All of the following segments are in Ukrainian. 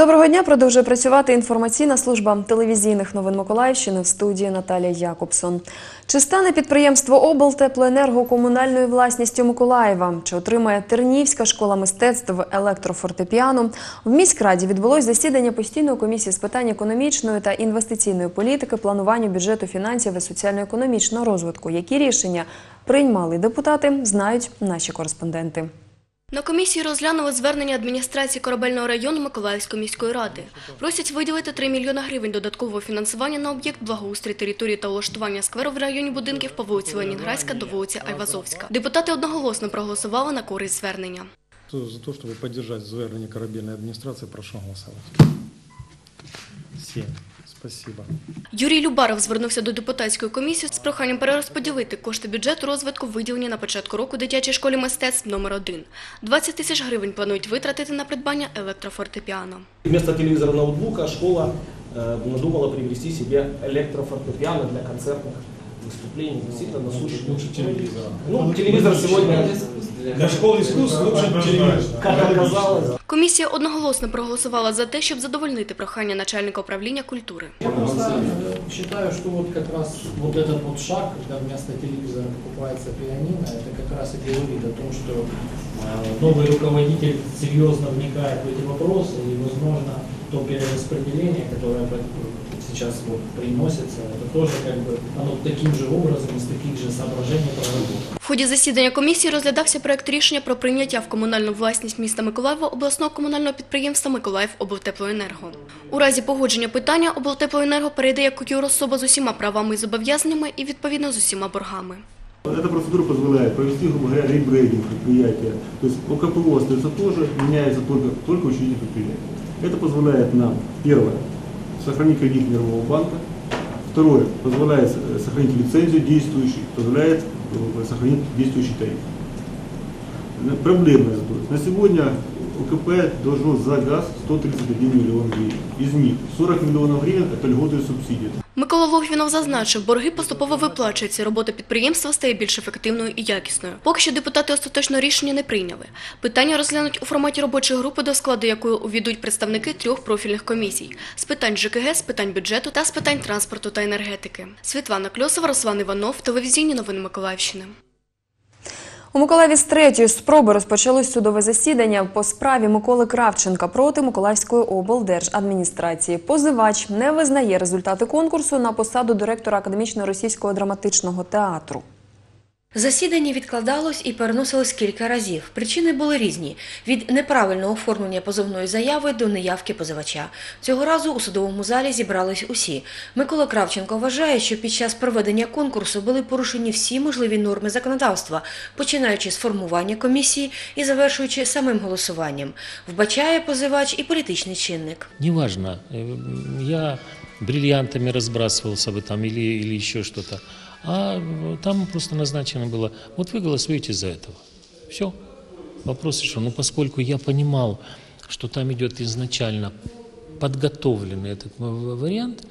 Доброго дня. Продовжує працювати інформаційна служба телевізійних новин Миколаївщини в студії Наталія Якобсон. Чи стане підприємство облтеплоенерго комунальною власністю Миколаєва? Чи отримає Тернівська школа мистецтв електрофортепіано? В міськраді відбулось засідання постійної комісії з питань економічної та інвестиційної політики, планування бюджету фінансів і соціально-економічного розвитку. Які рішення приймали депутати, знають наші кореспонденти. На комісії розглянули звернення адміністрації корабельного району Миколаївської міської ради. Просять виділити 3 мільйона гривень додаткового фінансування на об'єкт благоустрій території та влаштування скверу в районі будинків по вулиці Ленінградська до вулиці Айвазовська. Депутати одноголосно проголосували на користь звернення. За то, чтобы поддержать звернення корабельной администрации, прошу голосовать. Семь. Спасибо. Юрій Любаров звернувся до депутатської комісії з проханням перерозподілити кошти бюджету розвитку, виділені на початку року дитячій школі мистецтв номер 1 20 тисяч гривень планують витратити на придбання електрофортепіано. Вместо телевизора ноутбука школа э, надумала приобрести себе электрофортепиано для концертных выступлений. Действительно насущный. Лучше телевизора. Ну, телевизор сегодня, Для школы искусств лучше телевизор. как оказалось, Комісія одноголосно проголосувала за те, щоб задовольнити прохання начальника управління культури. Я просто э, считаю, что вот как раз вот этот вот шаг, когда вместо телевизора покупается пианино, это как раз и говорит о том, что э, новый руководитель серьезно вникает в эти вопросы и, возможно, то перераспределение, которое по- сейчас вот приносится, это тоже как бы оно таким же образом, из таких же соображений проработано. В ході засідання комісії розглядався проект рішення про прийняття в комунальну власність міста Миколаєва обласного комунального підприємства Миколаїв облтеплоенерго. У разі погодження питання облтеплоенерго перейде як юрособа з усіма правами і зобов'язаннями і відповідно з усіма боргами. Эта процедура позволяет провести, грубо говоря, ребрейдинг предприятия. То есть ОКПО остается тоже, меняется только, только учредитель предприятия. Это позволяет нам, первое, сохранить кредит Мирового банка. Второе, позволяет э, сохранить лицензию действующую, позволяет э, сохранить действующий тариф. Э, Проблемная задача. На сегодня ОКП должно за газ 131 миллион гривен. Из них 40 миллионов гривен – это льготы и субсидии. Микола Логвінов зазначив, борги поступово виплачуються, робота підприємства стає більш ефективною і якісною. Поки що депутати остаточно рішення не прийняли. Питання розглянуть у форматі робочої групи, до складу якої увійдуть представники трьох профільних комісій – з питань ЖКГ, з питань бюджету та з питань транспорту та енергетики. Світлана Кльосова, Руслан Іванов, телевізійні новини Миколаївщини. У Миколаєві з третьої спроби розпочалось судове засідання по справі Миколи Кравченка проти Миколаївської облдержадміністрації. Позивач не визнає результати конкурсу на посаду директора академічного російського драматичного театру. Засідання відкладалось і переносилось кілька разів. Причини були різні: від неправильного оформлення позовної заяви до неявки позивача. Цього разу у судовому залі зібрались усі. Микола Кравченко вважає, що під час проведення конкурсу були порушені всі можливі норми законодавства, починаючи з формування комісії і завершуючи самим голосуванням. Вбачає позивач і політичний чинник. Неважно, э, я бриллиантами разбрасывался бы там или, или еще что-то. А э, там просто назначено было, вот вы голосуете за этого. Все. Вопрос решен. Ну, поскольку я понимал, что там идет изначально подготовленный этот ва- вариант,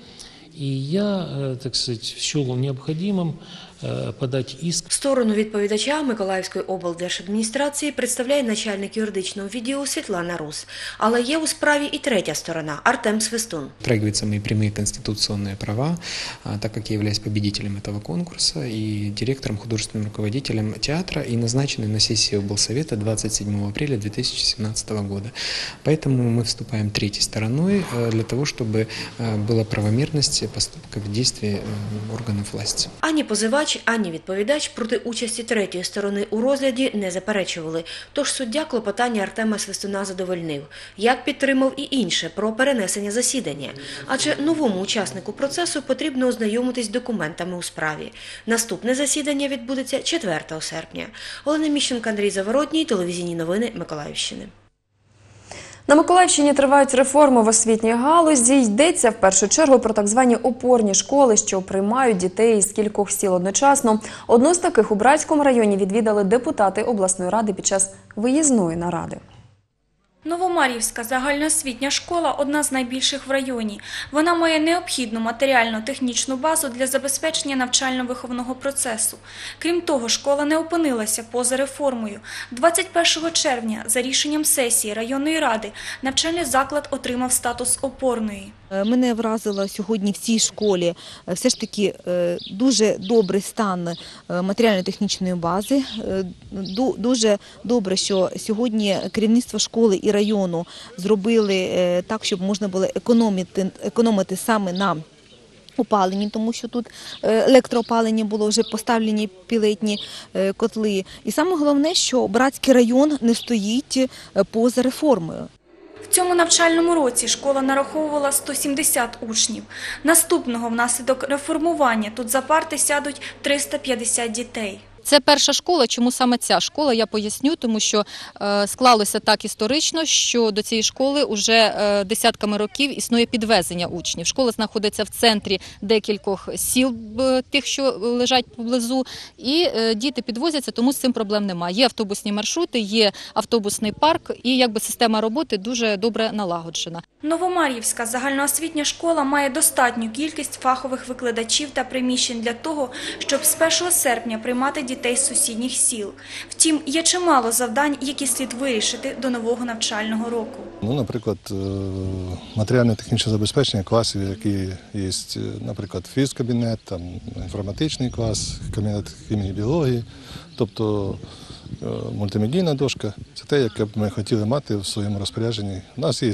и я, э, так сказать, счел необходимым э, подать иск Сторону відповідача Миколаївської облдержадміністрації представляє начальник юридичного відділу Світлана Рус. Але є у справі і третя сторона Артем Свистун. Трагиваются мои прямые конституционные права, а, так как я являюсь победителем этого конкурса и директором, художественным руководителем театра и назначенный на сессию облсовета 27 апреля 2017 года. Поэтому мы вступаем третьей стороной э, для того, чтобы э, была правомерность поступков действий э, органов власти. Ані позивач, ані відповідач проти участі третьої сторони у розгляді не заперечували. Тож суддя клопотання Артема Свистуна задовольнив, як підтримав і інше про перенесення засідання. Адже новому учаснику процесу потрібно ознайомитись з документами у справі. Наступне засідання відбудеться 4 серпня. Олена Міщенко, Андрій Заворотній, телевізійні новини Миколаївщини. На Миколаївщині тривають реформи в освітній галузі. Йдеться в першу чергу про так звані опорні школи, що приймають дітей з кількох сіл одночасно. Одну з таких у Братському районі відвідали депутати обласної ради під час виїзної наради. Новомар'ївська загальноосвітня школа одна з найбільших в районі. Вона має необхідну матеріально-технічну базу для забезпечення навчально-виховного процесу. Крім того, школа не опинилася поза реформою. 21 червня за рішенням сесії районної ради навчальний заклад отримав статус опорної. Е, Мене вразило сьогодні в цій школі е, все ж таки е, дуже добрий стан матеріально-технічної бази. Дуже добре, що сьогодні керівництво школи і району зробили е, так, щоб можна було економити, економити саме на опаленні, тому що тут е, електроопалення було вже поставлені пілетні е, котли. І саме головне, що Братський район не стоїть поза реформою. В цьому навчальному році школа нараховувала 170 учнів. Наступного внаслідок реформування тут за парти сядуть 350 дітей. Це перша школа. Чому саме ця школа? Я поясню, тому що е, склалося так історично, що до цієї школи вже е, десятками років існує підвезення учнів. Школа знаходиться в центрі декількох сіл, тих, що лежать поблизу, і е, діти підвозяться, тому з цим проблем немає. Є автобусні маршрути, є автобусний парк, і якби система роботи дуже добре налагоджена. Новомар'ївська загальноосвітня школа має достатню кількість фахових викладачів та приміщень для того, щоб з 1 серпня приймати дітей з сусідніх сіл. Втім, є чимало завдань, які слід вирішити до нового навчального року. Ну, наприклад, е, матеріально-технічне забезпечення класів, які є, е, наприклад, фізкабінет, там, інформатичний клас, кабінет хімії і біології, тобто е, мультимедійна дошка. Це те, яке б ми хотіли мати в своєму розпорядженні. У нас є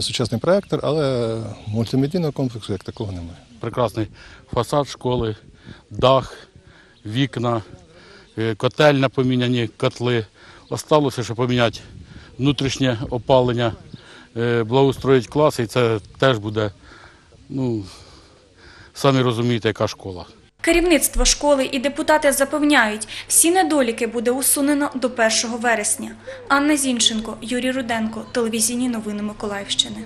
сучасний проектор, але мультимедійного комплексу як такого немає. прекрасний фасад школи, дах, вікна, е, котельня поміняні, котли. Осталося, що поміняти внутрішнє опалення, е, благоустроїть класи, і це теж буде, ну, самі розумієте, яка школа. Керівництво школи і депутати запевняють, всі недоліки буде усунено до 1 вересня. Анна Зінченко, Юрій Руденко, телевізійні новини Миколаївщини.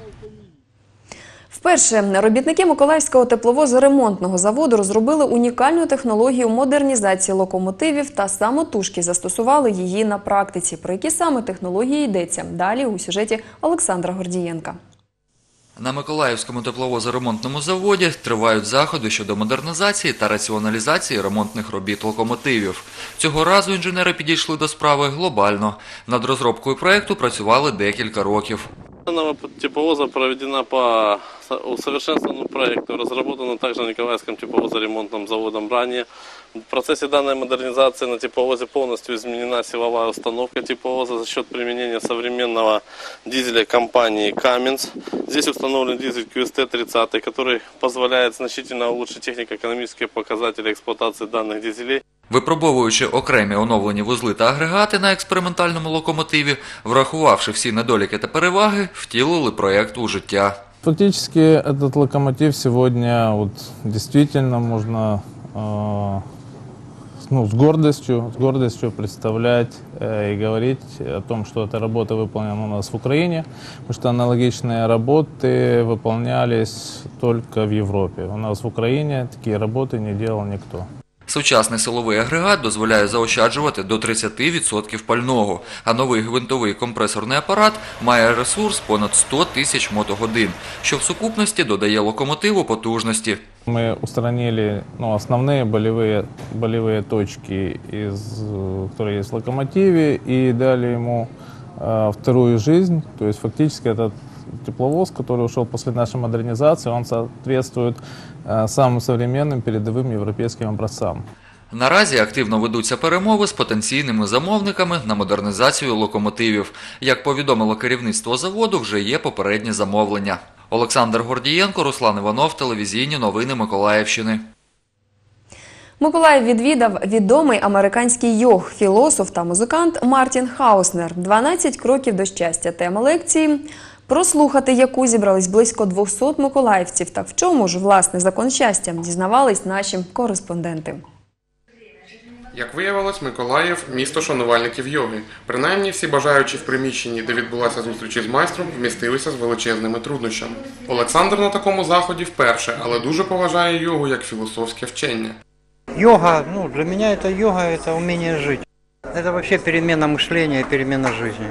Вперше робітники Миколаївського тепловозоремонтного заводу розробили унікальну технологію модернізації локомотивів та самотужки застосували її на практиці. Про які саме технології йдеться далі у сюжеті Олександра Гордієнка. На Миколаївському тепловозоремонтному заводі тривають заходи щодо модернізації та раціоналізації ремонтних робіт локомотивів. Цього разу інженери підійшли до справи глобально. Над розробкою проекту працювали декілька років. Данного тепловоза проведена по усовершенствованному проекту, разработана также Николаевским тепловозоремонтным заводом ранее. В процессе данной модернизации на тепловозе полностью изменена силовая установка тепловоза за счет применения современного дизеля компании Cummins. Здесь установлен дизель QST-30, который позволяет значительно улучшить технико-экономические показатели эксплуатации данных дизелей. Випробовуючи окремі оновлені вузли та агрегати на експериментальному локомотиві, врахувавши всі недоліки та переваги, втілили проект у життя. Фактически этот локомотив сегодня вот действительно можно э, ну, с гордостью, с гордостью представлять э, и говорить о том, что эта работа выполнена у нас в Украине, потому что аналогичные работы выполнялись только в Европе. У нас в Украине такие работы не делал никто. Сучасний силовий агрегат дозволяє заощаджувати до 30% пального, а новий гвинтовий компресорний апарат має ресурс понад 100 тисяч мотогодин, що в сукупності додає локомотиву потужності. Мы устранили ну, основные болевые, болевые точки, из, э, которые есть в локомотиве, и дали ему э, вторую жизнь. То есть фактически этот тепловоз, который ушел после нашей модернизации, он соответствует э, самым современным передовым европейским образцам. Наразі активно ведуться перемови з потенційними замовниками на модернізацію локомотивів. Як повідомило керівництво заводу, вже є попередні замовлення. Олександр Гордієнко, Руслан Іванов, телевізійні новини Миколаївщини. Миколаїв відвідав відомий американський йог, філософ та музикант Мартін Хауснер. «12 кроків до щастя. Тема лекції. Прослухати яку зібрались близько 200 миколаївців. Так в чому ж власне закон щастя дізнавались наші кореспонденти. Як виявилось, Миколаїв місто шанувальників йоги. Принаймні всі бажаючі в приміщенні, де відбулася зустріч із майстром, вмістилися з величезними труднощами. Олександр на такому заході вперше, але дуже поважає йогу як філософське вчення. Йога, ну, для меня это йога, это умение жить. Это вообще перемена мышления и перемена жизни.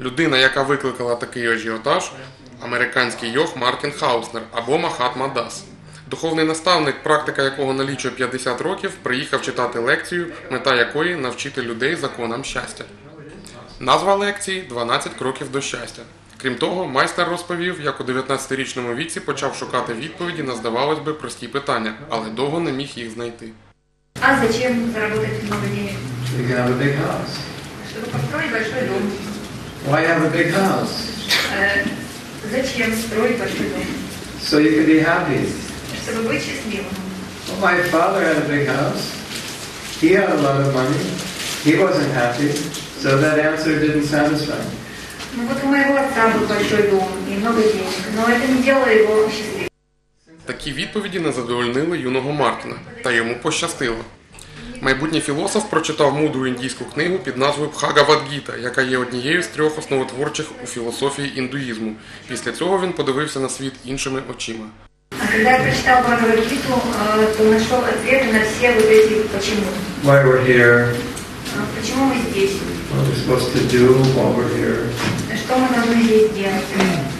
Людина, яка викликала такий ажіотаж – американський йог Мартін Хауснер або Махатма Дас. Духовний наставник, практика якого налічує 50 років, приїхав читати лекцію, мета якої – навчити людей законам щастя. Назва лекції «12 кроків до щастя». Крім того, майстер розповів, як у 19-річному віці почав шукати відповіді на, здавалось би, прості питання, але довго не міг їх знайти. А зачем заработать много денег? Чтобы построить большой дом. Why have a big house? Э, зачем строить большой дом? So you can be happy. Чтобы быть счастливым. Well, my father had a big house. He had a lot of money. He wasn't happy. So that answer didn't satisfy. me. Ну вот у моего отца был большой дом и много денег, но это не делало его счастливым. Такі відповіді не задовольнили юного Мартіна, та йому пощастило. Майбутній філософ прочитав мудру індійську книгу під назвою Бхагавадгіта, яка є однією з трьох основотворчих у філософії індуїзму. Після цього він подивився на світ іншими очима. А когда я прочитал Бхагавадгиту, э, то нашел ответы на все вот эти «почему». Why we're here, А Почему мы здесь? what we're supposed to do while we're here. Что мы должны здесь делать?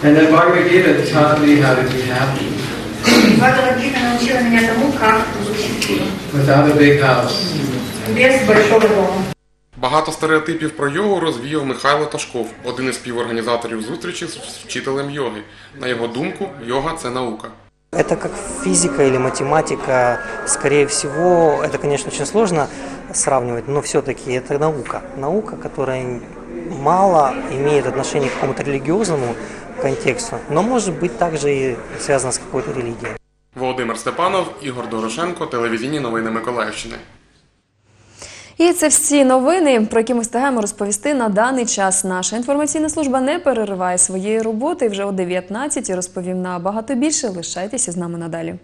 And then Bhagavad Gita taught me how to be happy Бхагавадгита научила меня тому, как быть счастливым. without a big house. Без большого дома. Багато стереотипів про йогу розвіяв Михайло Ташков, один із співорганізаторів зустрічі з вчителем йоги. На його думку, йога це наука. Это как физика или математика, скорее всего, это, конечно, очень сложно сравнивать, но все-таки это наука. Наука, которая мало имеет отношение к какому-то религиозному контексту, но может быть также и связана с какой-то религией. Володимир Степанов, Ігор Дорошенко, телевізійні новини Миколаївщини. І це всі новини, про які ми встигаємо розповісти на даний час. Наша інформаційна служба не перериває своєї роботи. Вже о 19 розповім на багато більше. Лишайтеся з нами надалі.